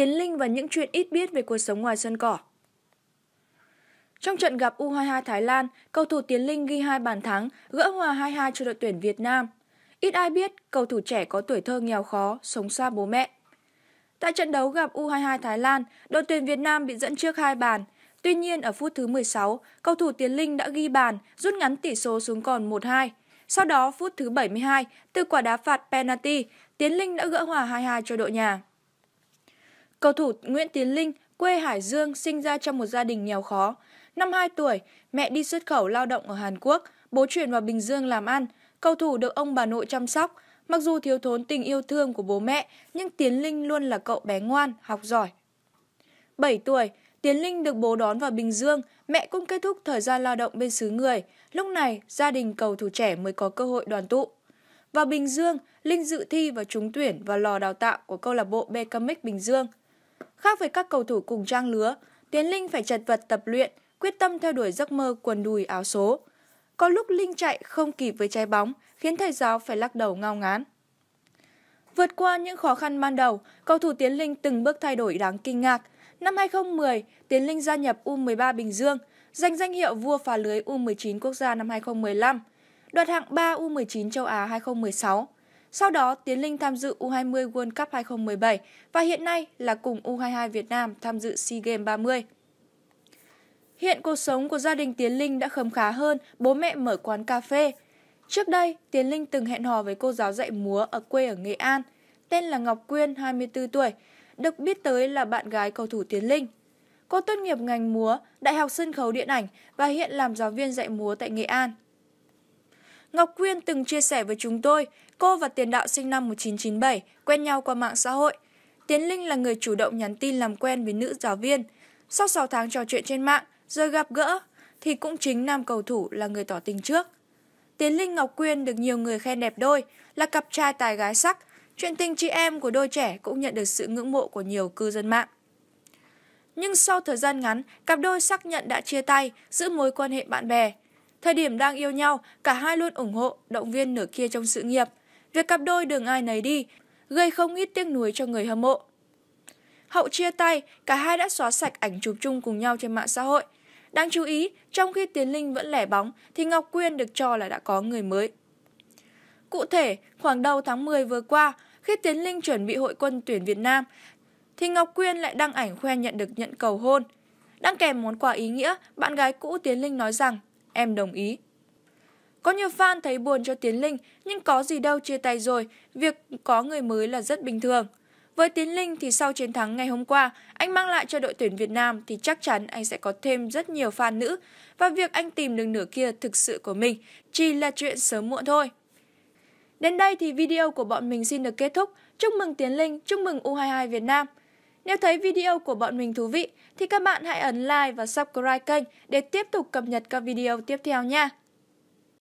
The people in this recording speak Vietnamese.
Tiến Linh và những chuyện ít biết về cuộc sống ngoài sân cỏ. Trong trận gặp U22 Thái Lan, cầu thủ Tiến Linh ghi hai bàn thắng, gỡ hòa 2-2 cho đội tuyển Việt Nam. Ít ai biết, cầu thủ trẻ có tuổi thơ nghèo khó, sống xa bố mẹ. Tại trận đấu gặp U22 Thái Lan, đội tuyển Việt Nam bị dẫn trước hai bàn. Tuy nhiên, ở phút thứ 16, cầu thủ Tiến Linh đã ghi bàn, rút ngắn tỷ số xuống còn 1-2. Sau đó, phút thứ 72, từ quả đá phạt penalty, Tiến Linh đã gỡ hòa 2-2 cho đội nhà. Cầu thủ Nguyễn Tiến Linh, quê Hải Dương, sinh ra trong một gia đình nghèo khó. Năm 2 tuổi, mẹ đi xuất khẩu lao động ở Hàn Quốc, bố chuyển vào Bình Dương làm ăn. Cầu thủ được ông bà nội chăm sóc. Mặc dù thiếu thốn tình yêu thương của bố mẹ, nhưng Tiến Linh luôn là cậu bé ngoan, học giỏi. 7 tuổi, Tiến Linh được bố đón vào Bình Dương, mẹ cũng kết thúc thời gian lao động bên xứ người. Lúc này, gia đình cầu thủ trẻ mới có cơ hội đoàn tụ. Vào Bình Dương, Linh dự thi và trúng tuyển vào lò đào tạo của câu lạc bộ BKMX Bình Dương. Khác với các cầu thủ cùng trang lứa, Tiến Linh phải chật vật tập luyện, quyết tâm theo đuổi giấc mơ quần đùi áo số. Có lúc Linh chạy không kịp với trái bóng, khiến thầy giáo phải lắc đầu ngao ngán. Vượt qua những khó khăn ban đầu, cầu thủ Tiến Linh từng bước thay đổi đáng kinh ngạc. Năm 2010, Tiến Linh gia nhập U13 Bình Dương, giành danh hiệu vua phá lưới U19 quốc gia năm 2015, đoạt hạng 3 U19 châu Á 2016. Sau đó, Tiến Linh tham dự U20 World Cup 2017 và hiện nay là cùng U22 Việt Nam tham dự SEA Games 30. Hiện cuộc sống của gia đình Tiến Linh đã khấm khá hơn, bố mẹ mở quán cà phê. Trước đây, Tiến Linh từng hẹn hò với cô giáo dạy múa ở quê ở Nghệ An, tên là Ngọc Quyên, 24 tuổi, được biết tới là bạn gái cầu thủ Tiến Linh. Cô tốt nghiệp ngành múa, Đại học Sân khấu Điện ảnh và hiện làm giáo viên dạy múa tại Nghệ An. Ngọc Quyên từng chia sẻ với chúng tôi, cô và Tiền Đạo sinh năm 1997 quen nhau qua mạng xã hội. Tiến Linh là người chủ động nhắn tin làm quen với nữ giáo viên. Sau 6 tháng trò chuyện trên mạng, rồi gặp gỡ, thì cũng chính nam cầu thủ là người tỏ tình trước. Tiến Linh Ngọc Quyên được nhiều người khen đẹp đôi, là cặp trai tài gái sắc. Chuyện tình chị em của đôi trẻ cũng nhận được sự ngưỡng mộ của nhiều cư dân mạng. Nhưng sau thời gian ngắn, cặp đôi xác nhận đã chia tay, giữ mối quan hệ bạn bè. Thời điểm đang yêu nhau, cả hai luôn ủng hộ, động viên nửa kia trong sự nghiệp. Việc cặp đôi đường ai nấy đi, gây không ít tiếc nuối cho người hâm mộ. Hậu chia tay, cả hai đã xóa sạch ảnh chụp chung cùng nhau trên mạng xã hội. Đáng chú ý, trong khi Tiến Linh vẫn lẻ bóng, thì Ngọc Quyên được cho là đã có người mới. Cụ thể, khoảng đầu tháng 10 vừa qua, khi Tiến Linh chuẩn bị hội quân tuyển Việt Nam, thì Ngọc Quyên lại đăng ảnh khoe nhận được nhận cầu hôn. Đăng kèm món quà ý nghĩa, bạn gái cũ Tiến Linh nói rằng, em đồng ý. Có nhiều fan thấy buồn cho Tiến Linh, nhưng có gì đâu chia tay rồi, việc có người mới là rất bình thường. Với Tiến Linh thì sau chiến thắng ngày hôm qua, anh mang lại cho đội tuyển Việt Nam thì chắc chắn anh sẽ có thêm rất nhiều fan nữ và việc anh tìm được nửa kia thực sự của mình chỉ là chuyện sớm muộn thôi. Đến đây thì video của bọn mình xin được kết thúc. Chúc mừng Tiến Linh, chúc mừng U22 Việt Nam. Nếu thấy video của bọn mình thú vị thì các bạn hãy ấn like và subscribe kênh để tiếp tục cập nhật các video tiếp theo nha.